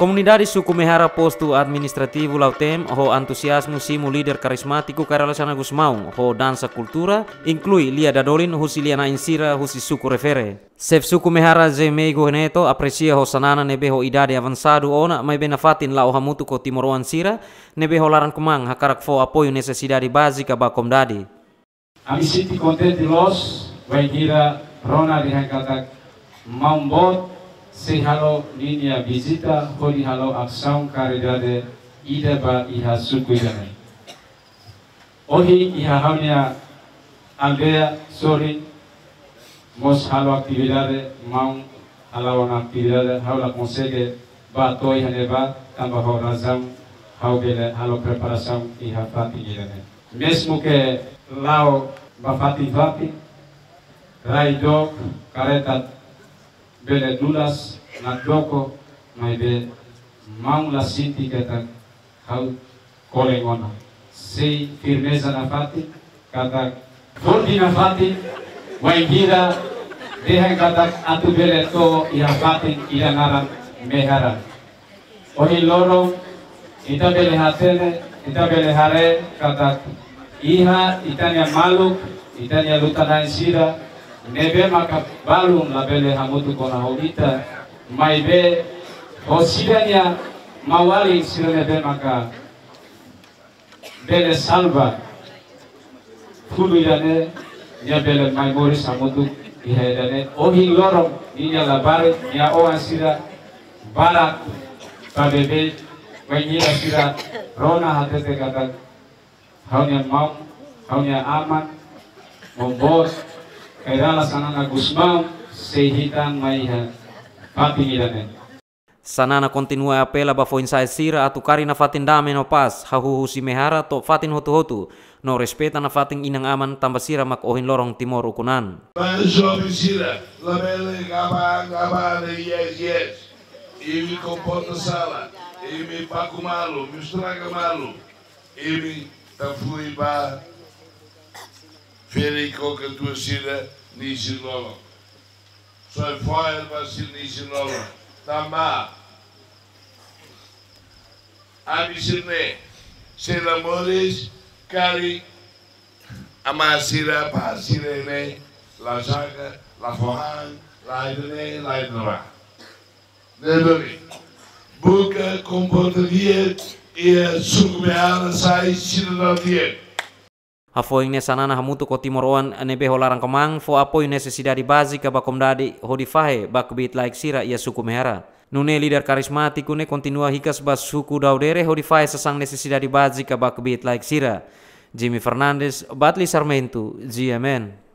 Comunidade suku Mehara posto administrativo Lautem ho entusiasmo simu líder carismático Caralasan Gusmão ho dança cultura inclui Lia Dadolin husi Liana Insira husi suku refere. Sef suku Mehara ze meigo neto aprecia ho sanana nebe ho idade avançado ona mai benafatin la hamutu ko Timoroan Sira nebe ho laran kumang hakarak fo apoio necessidade básica ba comdade. Ami siti contente los vai rona di hangkatak mambot se halo linia visita hodi halo aksang karidade ida ba iha suku idane ohi iha haunia aldea sorry mos halo actividade mau halo na actividade haula consegue ba toi hane ba tamba ho razão hau bele halo preparação iha fati idane mesmo que lao ba fati fati rai dok karetat bele dulas na doko mai be mau la sinti kata hau kolengona sei firmeza na fati kata fondi na fati waingira deha kata atu bele to iha fati ila ngaran mehara ohi loro ita bele hatene ita bele hare kata iha itania maluk itania lutana sira nebe maka balum la bele hamutu kona hodita. Mai be hosidania mawali sira nebe maka bele salva. Fulu idane nya bele mai mori samutu iha idane. Ohi lorong inya la bare nya o asira barat kabebe wanyira sira rona hatete kata. Haunya mau haunya aman membos Sanana Gusmão sehitan maiha pati midane. Sanana continua apela ba foi insai sira atu kari na fatin dame no pas hahuhu si mehara to fatin hotu hotu no respeta na fatin inang aman tamba sira mak ohin lorong timor ukunan. Jovem sira, labele gaba gaba de yes yes. Me comporta sala, e me paco malo, me estraga malo, e me tá fui ba Federico Catuacira Nigilolo. Soy Foyer Basil Tamba, é a é tá Abisiné. Sem amores, cari. Amasira, pasirene, né? la jaca, la forran, la idene, la idora. com Buca, dia e sucumear, sai, chino na dieta. Ne sanana hamutu ko timoroan nebe ho larang kamang fo apoio necessidade básica ba comdade hodi fahe ba kubit like sira ia suku mehara. Nune líder karismático ne continua hikas ba suku daudere hodi fahe sasang necessidade básica ba kubit like sira. Jimmy Fernandes, Batli Sarmento, GMN.